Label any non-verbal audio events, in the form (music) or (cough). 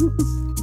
Mm-hmm. (laughs)